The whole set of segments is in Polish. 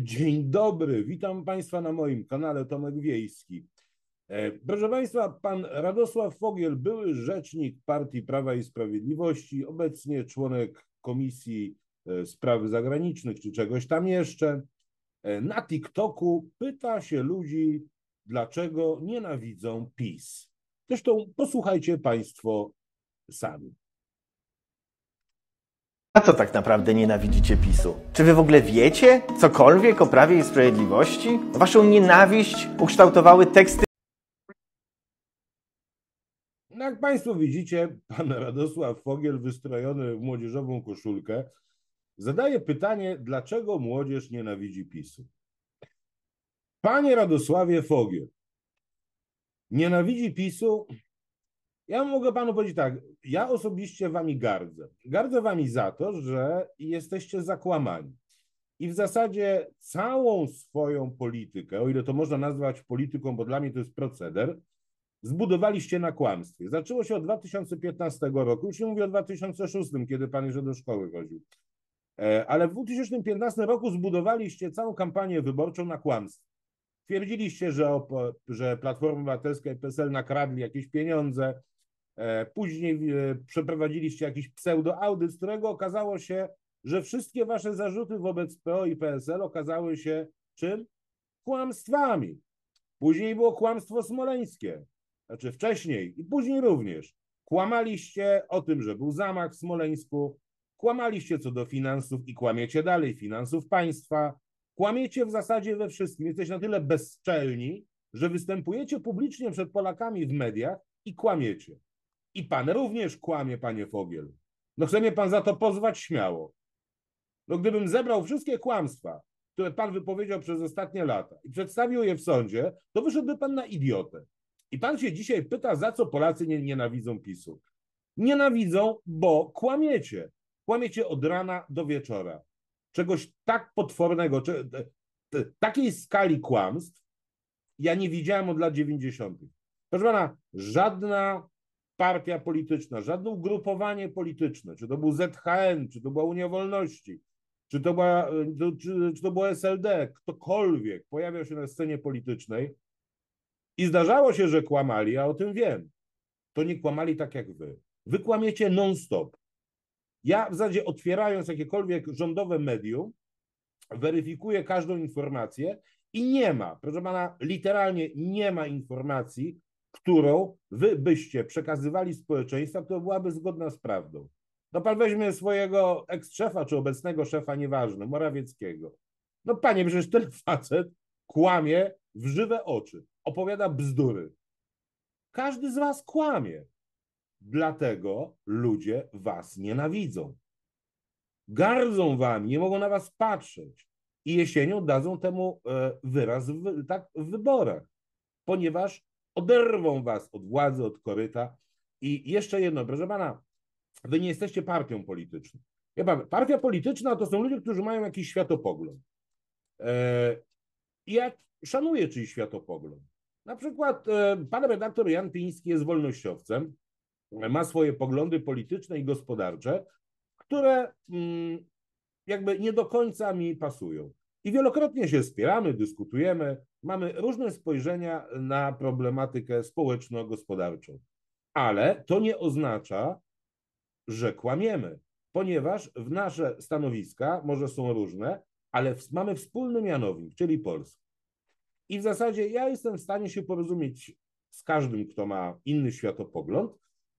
Dzień dobry, witam Państwa na moim kanale Tomek Wiejski. E, proszę Państwa, pan Radosław Fogiel, były rzecznik Partii Prawa i Sprawiedliwości, obecnie członek Komisji e, Spraw Zagranicznych czy czegoś tam jeszcze, e, na TikToku pyta się ludzi, dlaczego nienawidzą PiS. Zresztą posłuchajcie Państwo sami. A co tak naprawdę nienawidzicie PiSu? Czy wy w ogóle wiecie cokolwiek o Prawie i Sprawiedliwości? Waszą nienawiść ukształtowały teksty No jak Państwo widzicie, pan Radosław Fogiel, wystrojony w młodzieżową koszulkę, zadaje pytanie, dlaczego młodzież nienawidzi PiSu. Panie Radosławie Fogiel, nienawidzi PiSu? Ja mogę panu powiedzieć tak, ja osobiście wami gardzę. Gardzę wami za to, że jesteście zakłamani. I w zasadzie całą swoją politykę, o ile to można nazwać polityką, bo dla mnie to jest proceder, zbudowaliście na kłamstwie. Zaczęło się od 2015 roku, już nie mówię o 2006, kiedy pan jeszcze do szkoły chodził. E, ale w 2015 roku zbudowaliście całą kampanię wyborczą na kłamstwie. Twierdziliście, że, że Platforma Obywatelska i PSL nakradli jakieś pieniądze, później e, przeprowadziliście jakiś pseudoaudyt, z którego okazało się, że wszystkie wasze zarzuty wobec PO i PSL okazały się czym? Kłamstwami. Później było kłamstwo smoleńskie, znaczy wcześniej i później również. Kłamaliście o tym, że był zamach w Smoleńsku, kłamaliście co do finansów i kłamiecie dalej finansów państwa, kłamiecie w zasadzie we wszystkim. Jesteście na tyle bezczelni, że występujecie publicznie przed Polakami w mediach i kłamiecie. I pan również kłamie, panie Fogiel. No chce mnie pan za to pozwać śmiało. No gdybym zebrał wszystkie kłamstwa, które pan wypowiedział przez ostatnie lata i przedstawił je w sądzie, to wyszedłby pan na idiotę. I pan się dzisiaj pyta, za co Polacy nie, nienawidzą PiSu. Nienawidzą, bo kłamiecie. Kłamiecie od rana do wieczora. Czegoś tak potwornego, czy, takiej skali kłamstw ja nie widziałem od lat 90. Proszę pana, żadna partia polityczna, żadne ugrupowanie polityczne, czy to był ZHN, czy to była Unia Wolności, czy to, była, czy, czy to było SLD, ktokolwiek pojawiał się na scenie politycznej, i zdarzało się, że kłamali, ja o tym wiem. To nie kłamali tak jak wy. Wy kłamiecie non-stop. Ja w zasadzie otwierając jakiekolwiek rządowe medium, weryfikuję każdą informację i nie ma, proszę pana, literalnie nie ma informacji, którą wy byście przekazywali społeczeństwa, która byłaby zgodna z prawdą. No pan weźmie swojego eks-szefa, czy obecnego szefa, nieważne, Morawieckiego. No panie, przecież ten facet kłamie w żywe oczy opowiada bzdury. Każdy z was kłamie. Dlatego ludzie was nienawidzą. Gardzą wami, nie mogą na was patrzeć. I jesienią dadzą temu e, wyraz w, tak, w wyborach, ponieważ oderwą was od władzy, od koryta. I jeszcze jedno, proszę pana, wy nie jesteście partią polityczną. Pan, partia polityczna to są ludzie, którzy mają jakiś światopogląd. E, ja szanuję czyjś światopogląd. Na przykład e, pan redaktor Jan Piński jest wolnościowcem, ma swoje poglądy polityczne i gospodarcze, które mm, jakby nie do końca mi pasują. I wielokrotnie się spieramy, dyskutujemy, mamy różne spojrzenia na problematykę społeczno-gospodarczą. Ale to nie oznacza, że kłamiemy, ponieważ w nasze stanowiska może są różne, ale mamy wspólny mianownik, czyli Polskę. I w zasadzie ja jestem w stanie się porozumieć z każdym, kto ma inny światopogląd,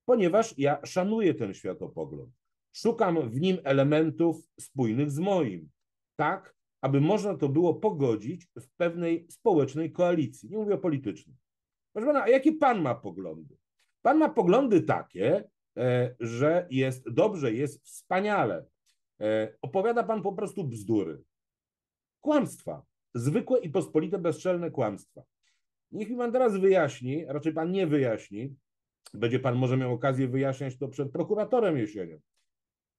ponieważ ja szanuję ten światopogląd. Szukam w nim elementów spójnych z moim, tak, aby można to było pogodzić w pewnej społecznej koalicji. Nie mówię o politycznej. Proszę pana, a jakie pan ma poglądy? Pan ma poglądy takie, e, że jest dobrze, jest wspaniale. E, opowiada pan po prostu bzdury. Kłamstwa zwykłe i pospolite bezczelne kłamstwa. Niech mi pan teraz wyjaśni, raczej pan nie wyjaśni, będzie pan może miał okazję wyjaśniać to przed prokuratorem jesienią.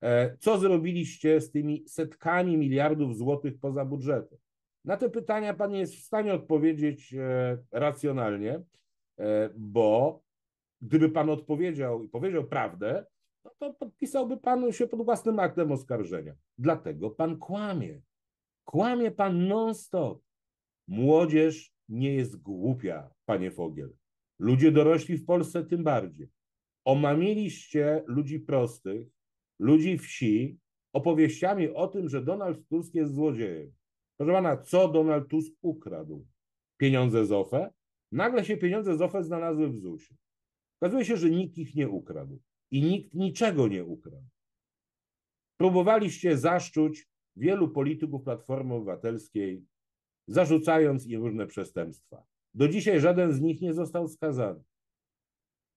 E, co zrobiliście z tymi setkami miliardów złotych poza budżetem? Na te pytania pan nie jest w stanie odpowiedzieć e, racjonalnie, e, bo gdyby pan odpowiedział i powiedział prawdę, no to podpisałby pan się pod własnym aktem oskarżenia. Dlatego pan kłamie. Kłamie pan non-stop. Młodzież nie jest głupia, panie Fogiel. Ludzie dorośli w Polsce tym bardziej. Omamiliście ludzi prostych, ludzi wsi, opowieściami o tym, że Donald Tusk jest złodziejem. Proszę pana, co Donald Tusk ukradł? Pieniądze z OFE? Nagle się pieniądze z OFE znalazły w ZUS-ie. Okazuje się, że nikt ich nie ukradł i nikt niczego nie ukradł. Próbowaliście zaszczuć wielu polityków Platformy Obywatelskiej, zarzucając im różne przestępstwa. Do dzisiaj żaden z nich nie został skazany.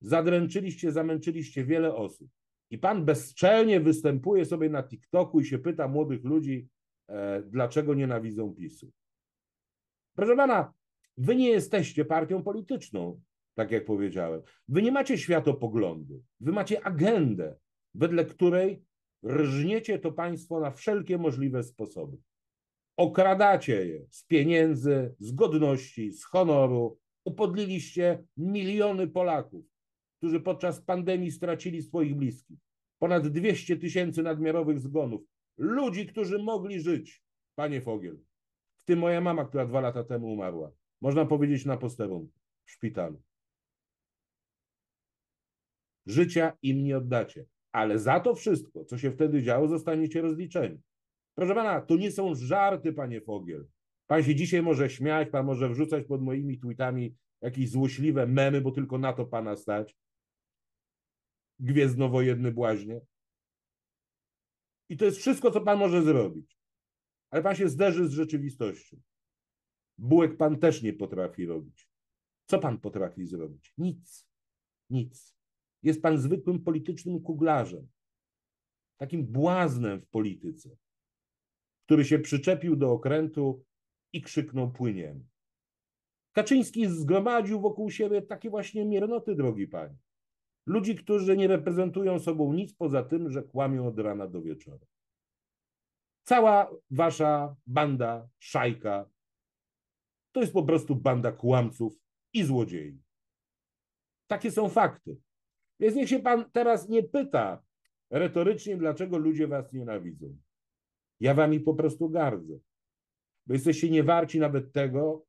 Zadręczyliście, zamęczyliście wiele osób. I pan bezczelnie występuje sobie na TikToku i się pyta młodych ludzi, e, dlaczego nienawidzą PiSu. Proszę pana, wy nie jesteście partią polityczną, tak jak powiedziałem. Wy nie macie światopoglądu, wy macie agendę, wedle której rżniecie to państwo na wszelkie możliwe sposoby. Okradacie je z pieniędzy, z godności, z honoru. Upodliliście miliony Polaków, którzy podczas pandemii stracili swoich bliskich. Ponad 200 tysięcy nadmiarowych zgonów. Ludzi, którzy mogli żyć, panie Fogiel. W tym moja mama, która dwa lata temu umarła. Można powiedzieć na posterunku, w szpitalu. Życia im nie oddacie, ale za to wszystko, co się wtedy działo, zostaniecie rozliczeni. Proszę pana, to nie są żarty, panie Fogiel. Pan się dzisiaj może śmiać, pan może wrzucać pod moimi tweetami jakieś złośliwe memy, bo tylko na to pana stać. Gwiezdnowojenny błaźnie. I to jest wszystko, co pan może zrobić. Ale pan się zderzy z rzeczywistością. Bułek pan też nie potrafi robić. Co pan potrafi zrobić? Nic. Nic. Jest pan zwykłym politycznym kuglarzem. Takim błaznem w polityce, który się przyczepił do okrętu i krzyknął płyniemy. Kaczyński zgromadził wokół siebie takie właśnie miernoty, drogi panie. Ludzi, którzy nie reprezentują sobą nic poza tym, że kłamią od rana do wieczora. Cała wasza banda, szajka, to jest po prostu banda kłamców i złodziei. Takie są fakty. Więc niech się pan teraz nie pyta retorycznie, dlaczego ludzie was nienawidzą. Ja wami po prostu gardzę, bo jesteście niewarci nawet tego,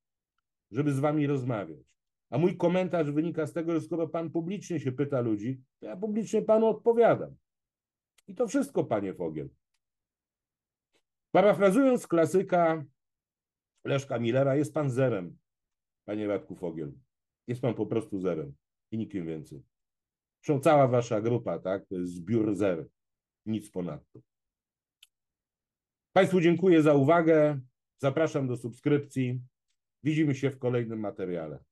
żeby z wami rozmawiać. A mój komentarz wynika z tego, że skoro pan publicznie się pyta ludzi, to ja publicznie panu odpowiadam. I to wszystko, panie Fogiel. Parafrazując klasyka Leszka Millera, jest pan zerem, panie Radku Fogiel. Jest pan po prostu zerem i nikim więcej. Zresztą cała wasza grupa, tak, to jest zbiór zer, nic ponadto. Państwu dziękuję za uwagę. Zapraszam do subskrypcji. Widzimy się w kolejnym materiale.